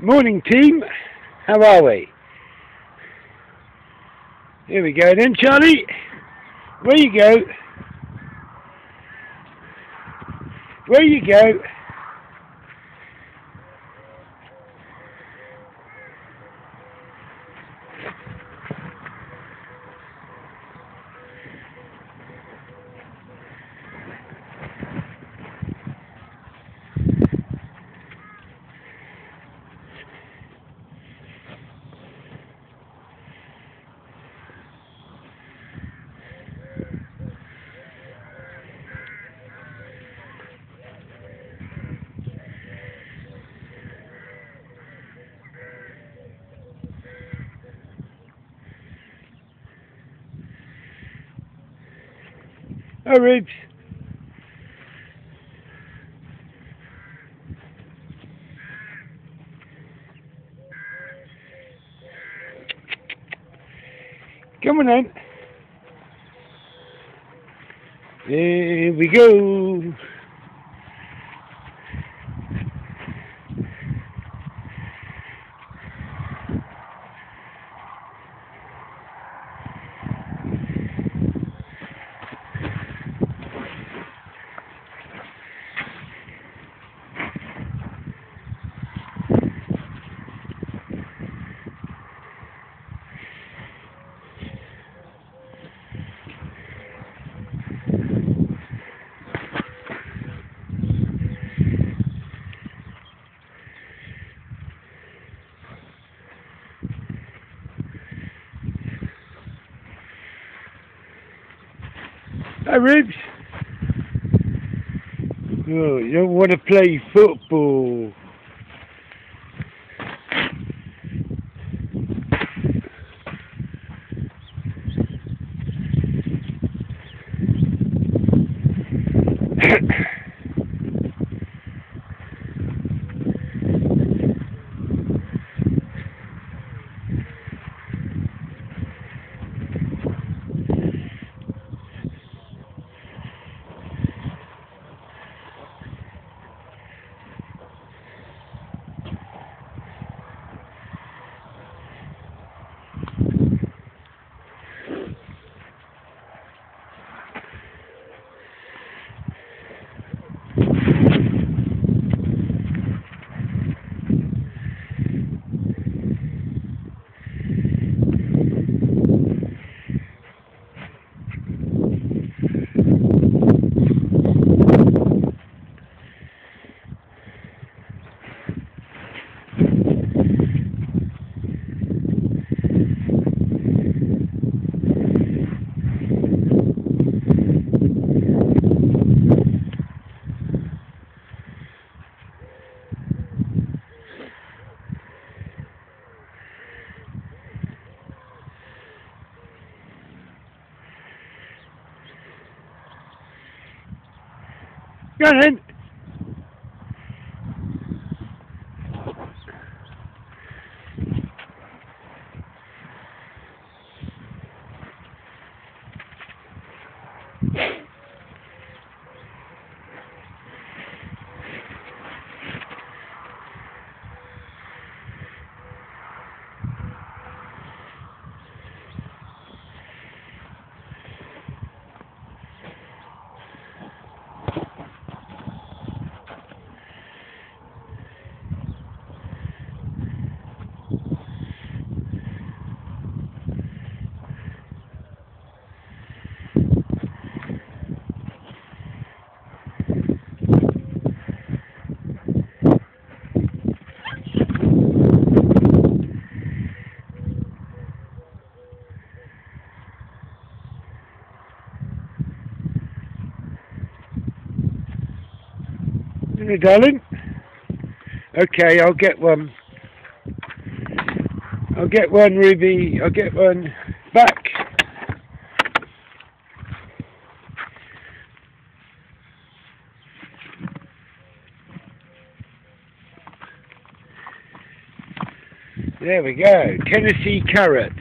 Morning team, how are we? Here we go then Charlie, where you go? Where you go? Oh, Ribs. Come on in. Here we go. Hi, Ribs. Oh, you don't want to play football. Go on Darling. Okay, I'll get one. I'll get one, Ruby. I'll get one back. There we go. Tennessee carrot.